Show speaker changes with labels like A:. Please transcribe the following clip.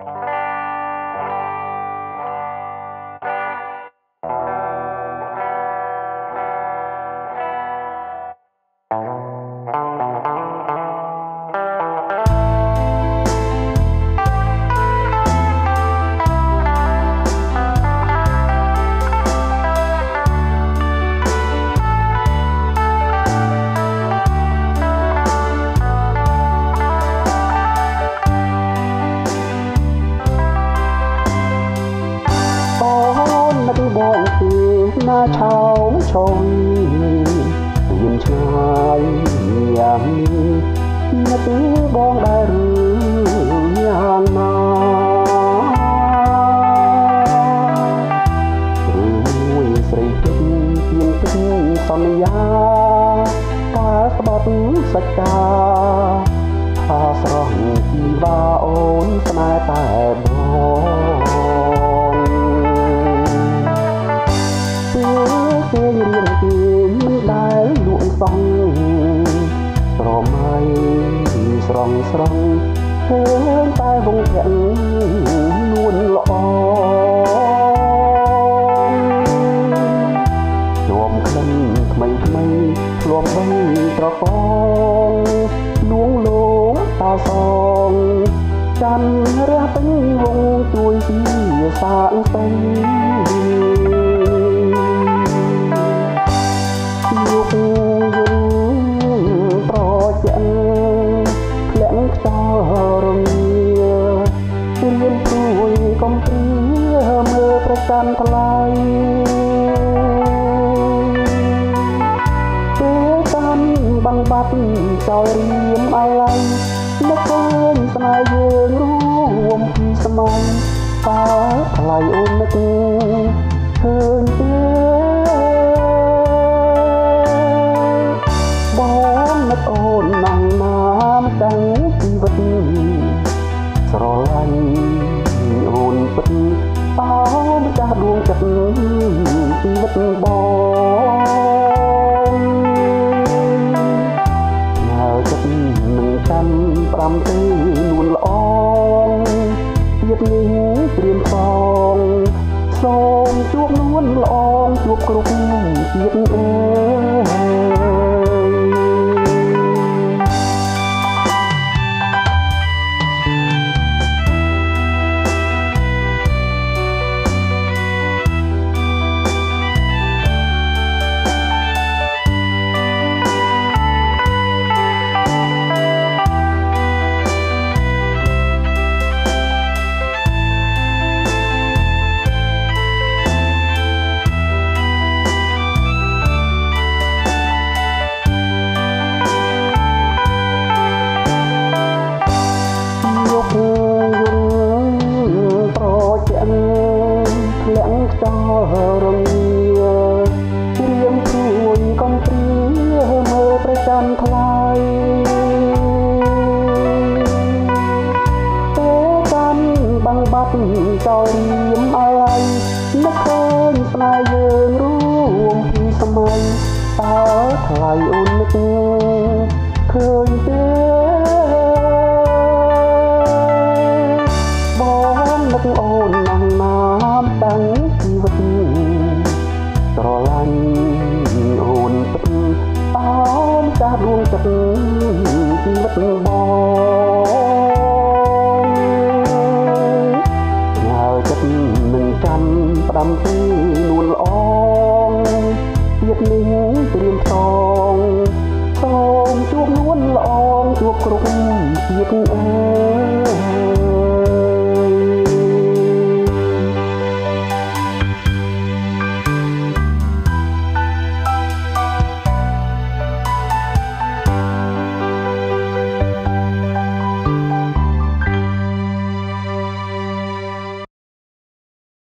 A: ណា ឆោមឆុយមានឆ្ងាយយ៉ាងនេះនឹកបងដែរឬយ៉ាងណាឬមួយស្រីទឹកទៀនទឹកសន្យាកាស្បត់សច្ចាថាស្រស់ជីវាអូនស្នេហ៍តែបង សងស្រមៃស្រងស្រងឃើញតែវងធាក់នួនល្អជួមក្លិនថ្មីថ្មីធ្លាប់វិញត្រកងលួងលោមតាសងចាន់រះពេញវងជួយជាសា កស្ទៃកាន់ថ្លៃពេលកាន់បាំងបាត់ចោលរៀមអាឡ័យនឹកឃើញស្នេហ៍យើងរួមពីសម័យតើថ្លៃអូននឹកឃើញទេ ព្រៀមសងសូមជួបនួនល្អជួបគ្រប់ជាតិអើយ រងាព្រៀមព្រួយកំព្រាមើលប្រចាំថ្លៃទេកាន់បាំងបាត់ចោលរៀមអាឡ័យនឹកឃើញស្នេហ៍យើងរួមពីសម័យតើថ្លៃអូននឹកឃើញ ជីវិតបងញើចិត្តនឹងចាំផ្ដាំទីនួនល្អទៀតនេះព្រៀមថងសូមជួបនួនល្អជួបគ្រប់ជាតិអើ